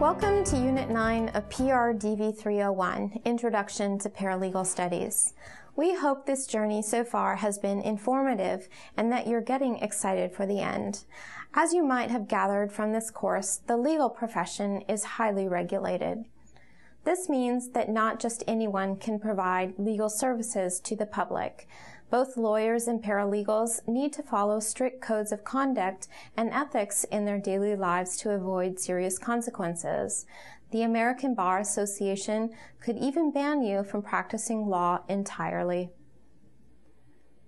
Welcome to Unit 9 of PRDV 301, Introduction to Paralegal Studies. We hope this journey so far has been informative and that you're getting excited for the end. As you might have gathered from this course, the legal profession is highly regulated. This means that not just anyone can provide legal services to the public. Both lawyers and paralegals need to follow strict codes of conduct and ethics in their daily lives to avoid serious consequences. The American Bar Association could even ban you from practicing law entirely.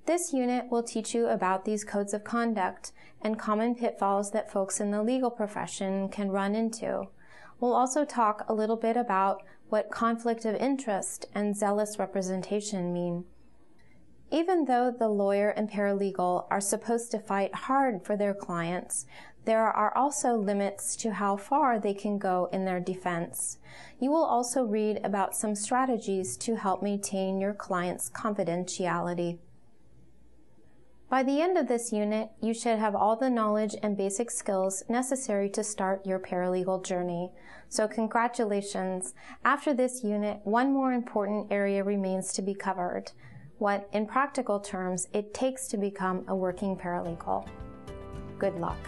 This unit will teach you about these codes of conduct and common pitfalls that folks in the legal profession can run into. We'll also talk a little bit about what conflict of interest and zealous representation mean. Even though the lawyer and paralegal are supposed to fight hard for their clients, there are also limits to how far they can go in their defense. You will also read about some strategies to help maintain your client's confidentiality. By the end of this unit, you should have all the knowledge and basic skills necessary to start your paralegal journey. So congratulations! After this unit, one more important area remains to be covered what, in practical terms, it takes to become a working paralegal. Good luck.